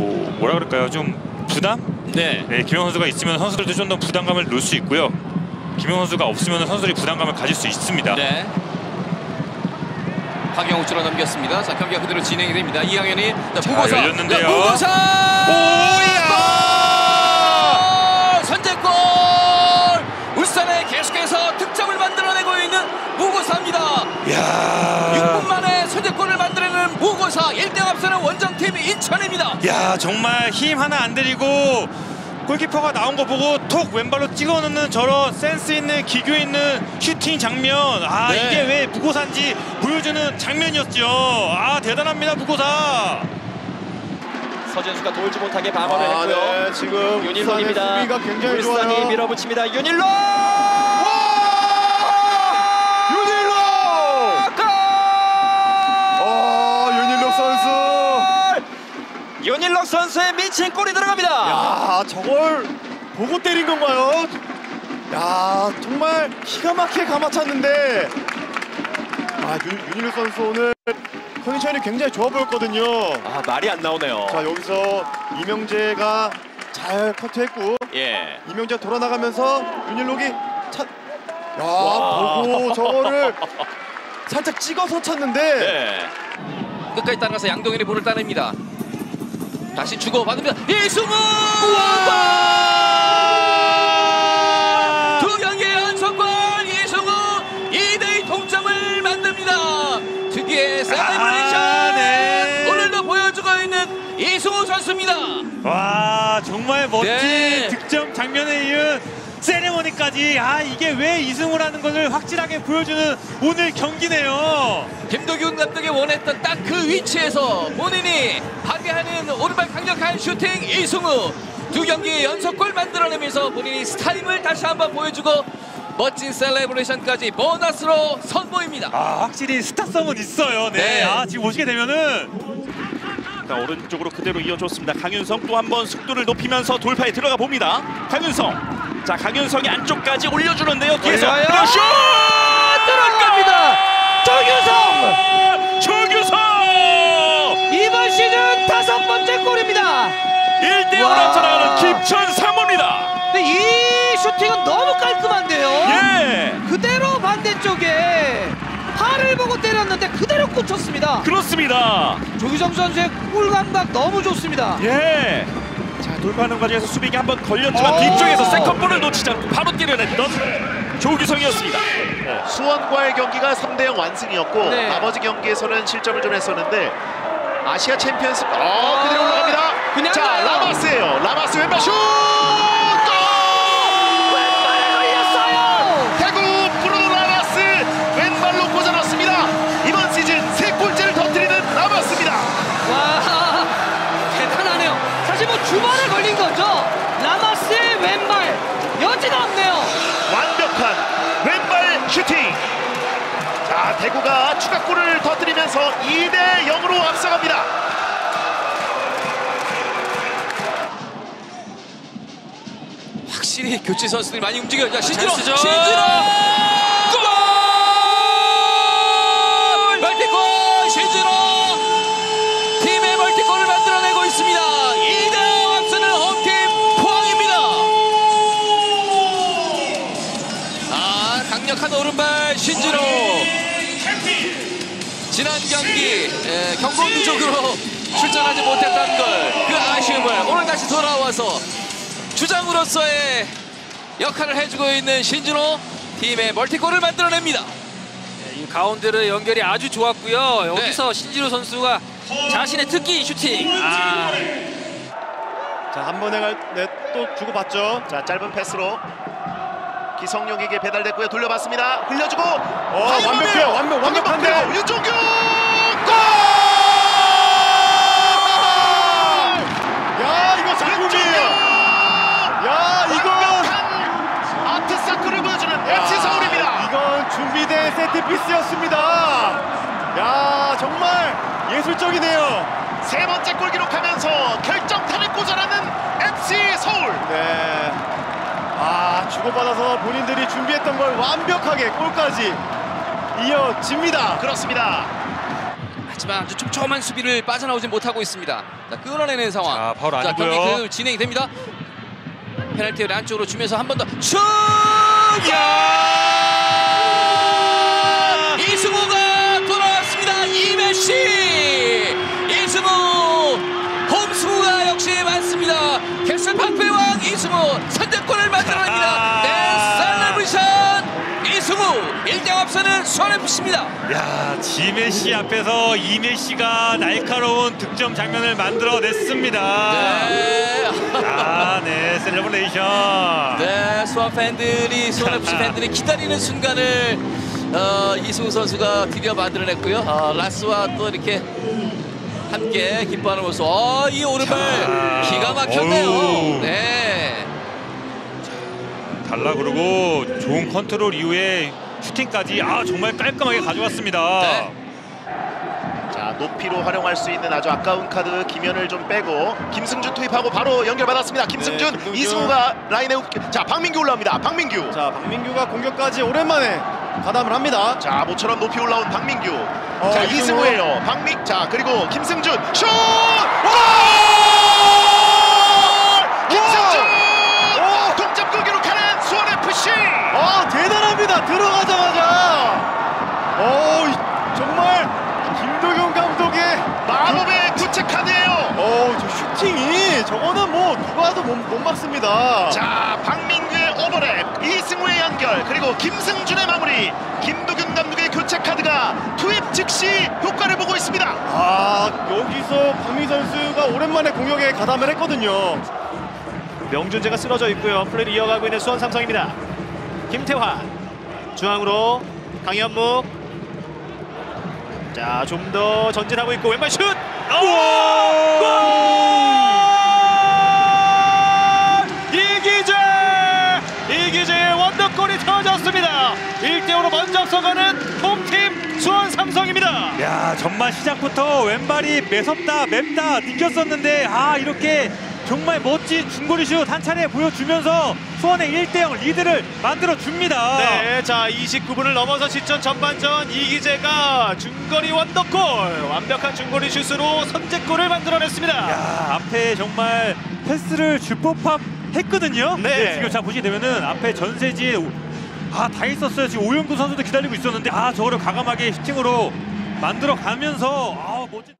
뭐 뭐라 그럴까요? 좀 부담? 네. 네, 김영 선수가 있으면 선수들도 좀 더 부담감을 놓을 수 있고요. 김영 선수가 없으면 선수들이 부담감을 가질 수 있습니다. 네. 박영욱 줄어 넘겼습니다. 자 경기가 그대로 진행이 됩니다. 이강현이 무고사. 열렸는데요. 자, 무고사. 오야! 골! 선제골! 울산에 계속해서 득점을 만들어내고 있는 무고사입니다. 야! 6분 만에 선제골을 만들어내는 무고사 1등 앞서는 원정팀 인천입니다. 야, 정말 힘 하나 안 들이고 골키퍼가 나온 거 보고 톡 왼발로 찍어 넣는 저런 센스 있는 기교 있는 슈팅 장면. 아, 네. 이게 왜 무고사인지 보여주는 장면이었죠. 아, 대단합니다, 무고사. 서진수가 돌지 못하게 방어를 아, 했고요. 네, 지금 윤일론입니다. 울산의 수비가 굉장히 좋아요. 밀어붙입니다. 윤일론! 윤일록 선수의 미친 골이 들어갑니다. 야, 저걸 보고 때린 건가요? 야, 정말 기가 막히게 감아찼는데. 아, 윤, 윤일로 선수 오늘 컨디션이 굉장히 좋아 보였거든요. 아 말이 안 나오네요. 자, 여기서 이명재가 잘 커트했고 예. 이명재 돌아 나가면서 윤일록이 차... 야, 와. 보고 저거를 살짝 찍어서 쳤는데 네. 끝까지 따라가서 양동현이 볼을 따냅니다. 다시 주고 받습니다. 이승우! 골! 두 경기의 연속골 이승우 2대2 동점을 만듭니다. 특유의 celebration 아, 네. 오늘도 보여주고 있는 이승우 선수입니다. 와 정말 멋진 네. 득점 장면에 이은 세레머니까지 아 이게 왜 이승우라는 것을 확실하게 보여주는 오늘 경기네요. 김도균 감독이 원했던 딱 그 위치에서 본인이 파괴하는 오른발 강력한 슈팅 이승우 두 경기 연속골 만들어내면서 본인이 스타임을 다시 한번 보여주고 멋진 celebration까지 보너스로 선보입니다. 아 확실히 스타성은 있어요. 네. 네. 아 지금 보시게 되면은 자, 오른쪽으로 그대로 이어줬습니다. 강윤성 또 한 번 속도를 높이면서 돌파에 들어가 봅니다. 강윤성. 자, 강윤성이 안쪽까지 올려주는데요. 뒤에서 올려요. 슛! 들어갑니다. 조규성! 조규성! 이번 시즌 다섯 번째 골입니다. 1대 0으로 와. 앞서나가는 김천 상무입니다. 근데 이 슈팅은 너무 깔끔한데요. 예! 그대로 반대쪽에 팔을 보고 때렸는데 그대로 꽂혔습니다. 그렇습니다. 조규성 선수의 골 감각 너무 좋습니다. 예. 자, 돌파하는 과정에서 수비가 한 번 걸렸지만 오. 뒤쪽에서 second ball을 놓치지 않고 바로 때려냈던 조규성이었습니다. 수원과의 경기가 3대0 완승이었고 네. 나머지 경기에서는 실점을 좀 했었는데 아시아 챔피언스 어 그대로 올라갑니다. 그냥 자 가요. 라마스예요. 라마스 왼발 슛! 슈팅. 자 대구가 추가골을 터뜨리면서 2대 0으로 앞서갑니다. 확실히 교체 선수들이 많이 움직여요. 자! 찬스죠. 신진호! 지난 경기 에, 경고 누적으로 출전하지 못했던 걸 그 아쉬움을 오늘 다시 돌아와서 주장으로서의 역할을 해주고 있는 신진호 팀의 멀티골을 만들어냅니다. 이 가운데로 연결이 아주 좋았고요. 여기서 신지로 선수가 자신의 특기 슈팅. 아, 자, 한 번에 갈, 네, 또 주고받죠. 자 짧은 패스로 기성용에게 배달됐고요. 돌려봤습니다. 흘려주고 어, 완벽해요. 완벽, 완벽한데. 윤종규 준비된 세트피스였습니다. 야, 정말 예술적이네요. 세 번째 골 기록하면서 결정타를 꽂아라는 FC 서울. 네. 아, 주고받아서 본인들이 준비했던 걸 완벽하게 골까지 이어집니다. 그렇습니다. 하지만 아주 촘촘한 수비를 빠져나오지 못하고 있습니다. 자, 끌어내는 상황. 자, 파울 자, 아니고요. 경기 그대로 진행이 됩니다. 페널티를 안쪽으로 주면서 한 번 더 슛! 야! 1대 앞서는 수원FC입니다. 야, 지메시 앞에서 이메시가 날카로운 득점 장면을 만들어냈습니다. 네. 아, 네, celebration. 네, 수원 팬들이 수원 FC 팬들이 기다리는 순간을 어, 이승우 선수가 드디어 만들어냈고요. 어, 라스와 또 이렇게 함께 기뻐하는 모습. 어, 이 오른발 자, 기가 막혔네요. 어우. 네. 달라 그러고 좋은 컨트롤 이후에 슈팅까지 아 정말 깔끔하게 가져왔습니다. 네. 자 높이로 활용할 수 있는 아주 아까운 카드 김현을 좀 빼고 김승준 투입하고 바로 연결받았습니다. 김승준, 네, 김승준. 이승우가 라인에 웃- 자 박민규 올라옵니다. 박민규 자 박민규가 공격까지 오랜만에 가담을 합니다. 자 모처럼 높이 올라온 박민규 어, 자 이승우. 이승우예요. 박민 자 그리고 김승준 슛! 와! 들어가자마자 어 이- 정말 김도경 감독의 마법의 구체 카드예요. 어저 슈팅이 저거는 뭐 누가 해도 못, 못 막습니다. 자 박민규의 오버랩 이승우의 연결 그리고 김승준의 마무리 김도균 감독의 교체 카드가 투입 즉시 효과를 보고 있습니다 아 여기서 박민 선수가 오랜만에 공격에 가담을 했거든요. 명준재가 쓰러져 있고요. 플레이를 이어가고 있는 수원 삼성입니다. 김태환 중앙으로 강현묵 자 좀 더 전진하고 있고 왼발 슛! 골! 이기재! 이기재의 원더골이 터졌습니다. 1대5로 먼저 앞서가는 홈팀 수원 삼성입니다. 야 정말 시작부터 왼발이 매섭다 맵다 느꼈었는데 아 이렇게 정말 멋진 중거리 슛 한 차례 보여주면서 수원의 1대0 리드를 만들어 줍니다. 네, 자 29분을 넘어서 시전 전반전 이기재가 중거리 원더골 완벽한 중거리 슛으로 선제골을 만들어냈습니다. 야 앞에 정말 패스를 줄 법함 했거든요. 네. 지금 자 보시게 되면은 앞에 전세지에 아다 있었어요. 지금 오영구 선수도 기다리고 있었는데 아 저거를 과감하게 슈팅으로 만들어 가면서 아 멋진.